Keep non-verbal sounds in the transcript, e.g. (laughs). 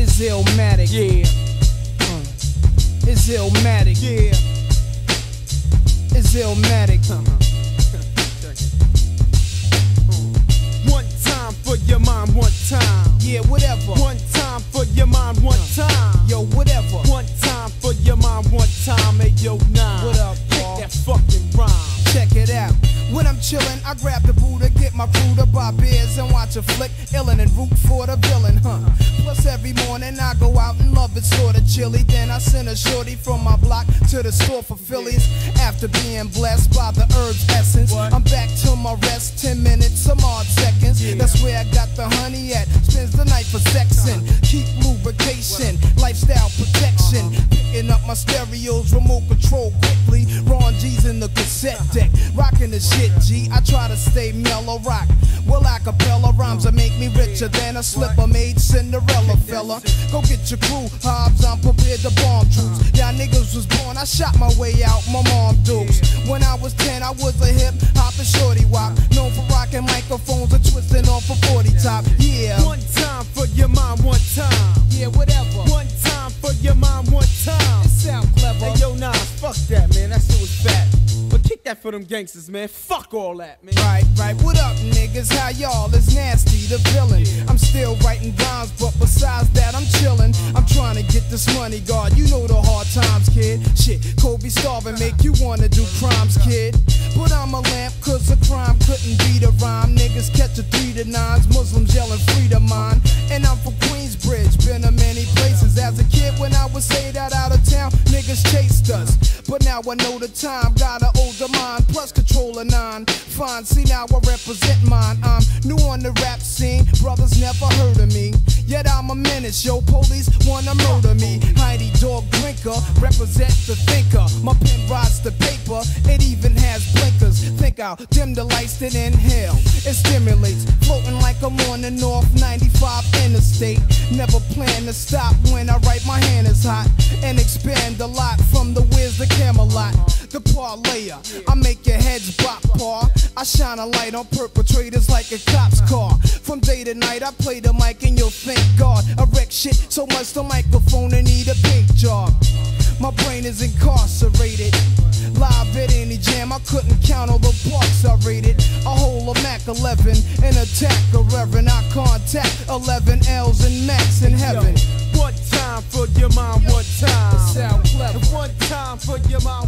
It's Illmatic. Yeah, Uh, It's Illmatic. yeah. It's Illmatic. (laughs) One time for your mind, one time. Yeah, whatever. One time for your mind, one time. Yo, whatever. One time for your mind, one time. Hey, yo, nine. What up, Kick that fucking rhyme. Check it out. When I'm chillin', I grab the Buddha, get my to buy beers and watch a flick, illin' and root for the out and love it sorta chilly. Then I send a shorty from my block to the store for Phillies. After being blessed by the herbs essence, What? I'm back to my rest. Ten minutes, some odd seconds. That's where I got the honey at. Spends the night for sexing, uh-huh. keep lubrication, lifestyle protection. Uh-huh. Picking up my stereos, remote control quickly. Ron G's in the cassette deck, rocking the shit, G. I try to stay mellow rock. Well, acapella rhymes that make me richer than a slipper made Cinderella fella. Go get your crew, Hobbs, I'm prepared to bomb troops. Y'all niggas was born, I shot my way out, my mom dukes. When I was 10, I was a hip that for them gangsters, man. Fuck all that, man. Right, right. What up, niggas? How y'all? It's nasty, the villain. I'm still writing rhymes, but besides that, I'm chillin'. I'm trying to get this money, God. You know the hard times, kid. Shit, Kobe starving make you wanna do crimes, kid. But I'm a lamp, cause a crime couldn't beat the rhyme. Niggas catch a three to nines, Muslims yelling free to mine. And I'm from Queensbridge, been to many places. As a kid, when I would say that out of town, niggas chased us. But now I know the time, got an older mind, plus control nine. Fine, see now I represent mine. I'm new on the rap scene, brothers never heard of me. Yet I'm a menace, yo, police wanna murder me. Heidi dog drinker, represent the thinker. Blinkers. Dim the lights, then inhale. It stimulates, floating like I'm on the North 95 interstate. Never plan to stop when I write my hand is hot. And expand a lot from the whiz Camelot. The parlayer, I make your heads bop, paw. I shine a light on perpetrators like a cop's car. From day to night, I play the mic and you'll thank God. I wreck shit so much the microphone and need a paint job. My brain is incarcerated. Live at any jam, I couldn't count all the parks I rated. A whole of Mac 11 and attack a reverend. I contact 11 L's and Max in heaven. One time for your mind, one time. Sound clever. One time for your mind,